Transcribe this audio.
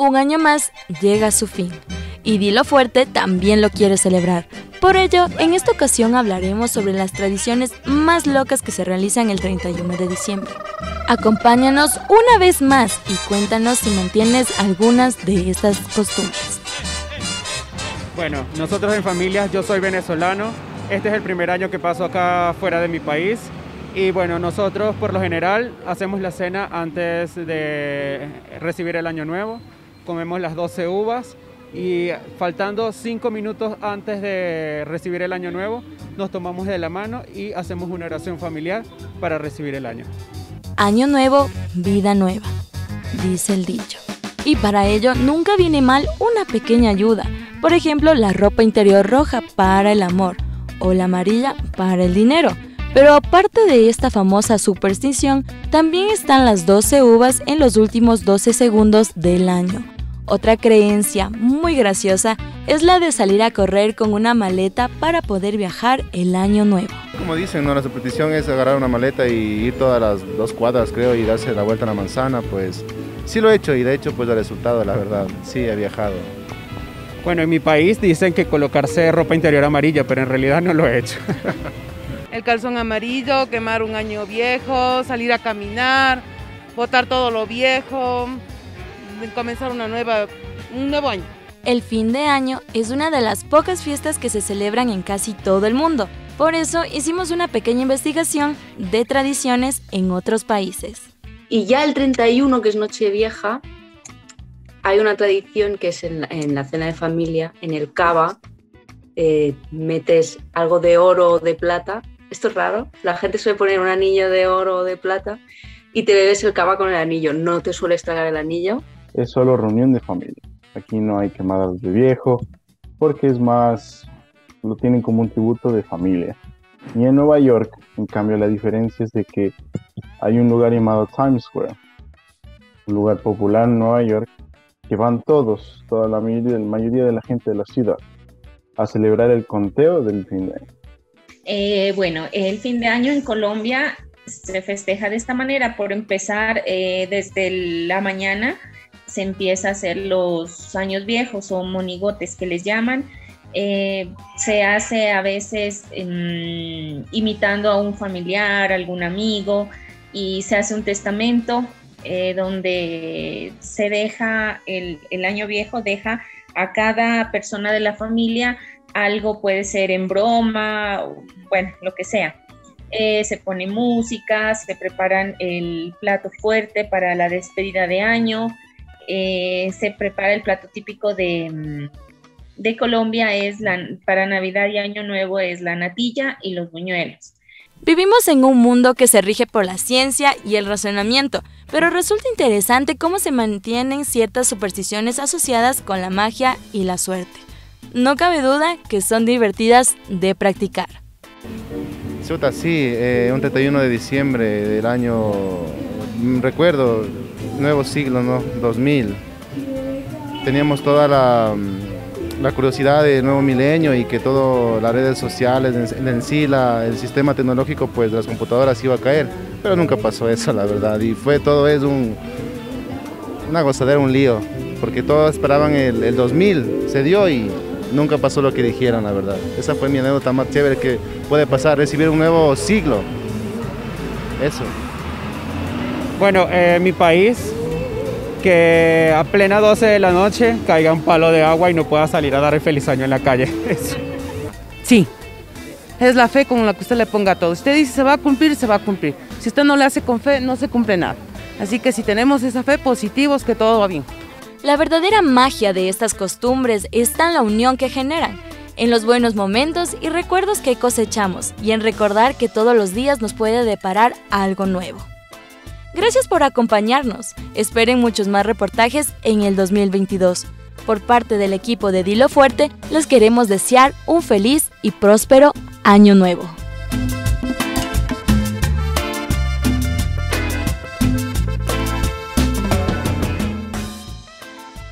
Un año más llega a su fin y Dilo Fuerte también lo quiere celebrar. Por ello, en esta ocasión hablaremos sobre las tradiciones más locas que se realizan el 31 de diciembre. Acompáñanos una vez más y cuéntanos si mantienes algunas de estas costumbres. Bueno, nosotros en familia, yo soy venezolano, este es el primer año que paso acá fuera de mi país y bueno, nosotros por lo general hacemos la cena antes de recibir el año nuevo, comemos las 12 uvas y faltando 5 minutos antes de recibir el año nuevo, nos tomamos de la mano y hacemos una oración familiar para recibir el año. Año nuevo, vida nueva, dice el dicho. Y para ello nunca viene mal una pequeña ayuda. Por ejemplo, la ropa interior roja para el amor o la amarilla para el dinero. Pero aparte de esta famosa superstición, también están las 12 uvas en los últimos 12 segundos del año. Otra creencia muy graciosa es la de salir a correr con una maleta para poder viajar el año nuevo. Como dicen, ¿no? la superstición es agarrar una maleta y ir todas las dos cuadras, creo, y darse la vuelta a la manzana, pues sí lo he hecho y de hecho pues el resultado, la verdad, sí he viajado. Bueno, en mi país dicen que colocarse ropa interior amarilla, pero en realidad no lo he hecho. El calzón amarillo, quemar un año viejo, salir a caminar, botar todo lo viejo, comenzar una nueva, un nuevo año. El fin de año es una de las pocas fiestas que se celebran en casi todo el mundo. Por eso hicimos una pequeña investigación de tradiciones en otros países. Y ya el 31, que es Nochevieja, hay una tradición que es en, la cena de familia, en el cava, eh, metes algo de oro o de plata. Esto es raro, la gente suele poner un anillo de oro o de plata y te bebes el cava con el anillo. No te sueles tragar el anillo. Es solo reunión de familia. Aquí no hay quemadas de viejo, porque es más, lo tienen como un tributo de familia. Y en Nueva York, en cambio, la diferencia es de que hay un lugar llamado Times Square, un lugar popular en Nueva York, que van todos, toda la mayoría, de la gente de la ciudad, a celebrar el conteo del fin de año. Eh, bueno, el fin de año en Colombia se festeja de esta manera. Por empezar, eh, desde la mañana se empieza a hacer los años viejos o monigotes que les llaman. Eh, se hace a veces em, imitando a un familiar, algún amigo, y se hace un testamento eh, donde se deja, el, el, año viejo deja a cada persona de la familia algo, puede ser en broma, bueno, lo que sea. Eh, se pone música, se preparan el plato fuerte para la despedida de año, eh, se prepara el plato típico de, mm, de Colombia, es la, para Navidad y Año Nuevo es la natilla y los buñuelos. Vivimos en un mundo que se rige por la ciencia y el razonamiento, pero resulta interesante cómo se mantienen ciertas supersticiones asociadas con la magia y la suerte. No cabe duda que son divertidas de practicar. Sí, eh, un 31 de diciembre del año, mm, recuerdo, nuevo siglo, ¿no? 2000. Teníamos toda la, mm, curiosidad del nuevo milenio y que todas las redes sociales, en, sí el sistema tecnológico pues las computadoras iba a caer, pero nunca pasó eso, la verdad. Y fue todo es un, una gozadera, un lío, porque todos esperaban el, el 2000, se dio y nunca pasó lo que dijeron, la verdad. Esa fue mi anécdota más chévere que puede pasar, recibir un nuevo siglo. Eso. Bueno, en eh, mi país, que a plena 12 de la noche caiga un palo de agua y no pueda salir a dar el feliz año en la calle. Sí, es la fe con la que usted le ponga todo. Usted dice se va a cumplir, se va a cumplir. Si usted no le hace con fe, no se cumple nada. Así que si tenemos esa fe, positivos, que todo va bien. La verdadera magia de estas costumbres está en la unión que generan, en los buenos momentos y recuerdos que cosechamos y en recordar que todos los días nos puede deparar algo nuevo. Gracias por acompañarnos. Esperen muchos más reportajes en el 2022. Por parte del equipo de Dilo Fuerte, les queremos desear un feliz y próspero año nuevo.